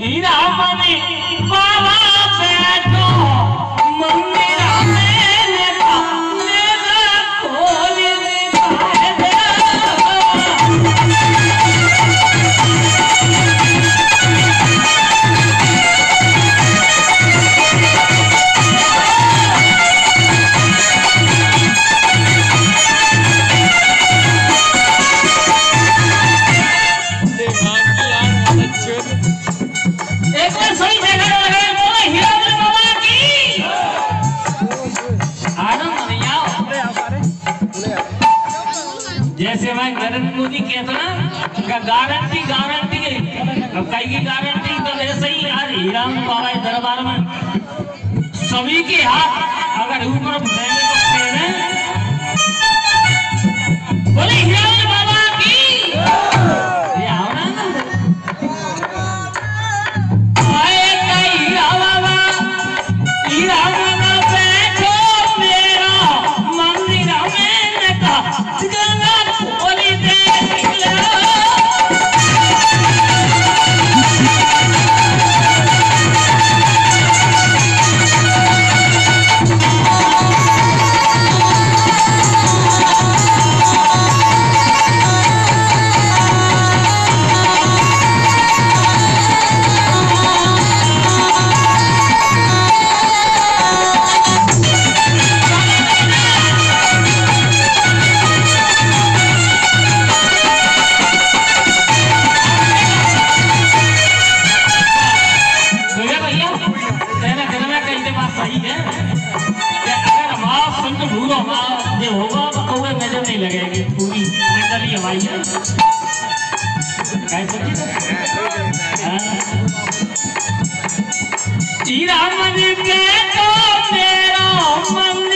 हीरा money बाबा हीरा जैसे मैं नरेंद्र मोदी कहता ना का गारंटी गारंटी अब कई की गारंटी तो ऐसे ही आज हीराम बाबा, दरबार में, सभी के हाथ अगर ऊपर है, बोले हीरा लगेगी पूरी। नकली है कैसे जी राम तो तेरा मन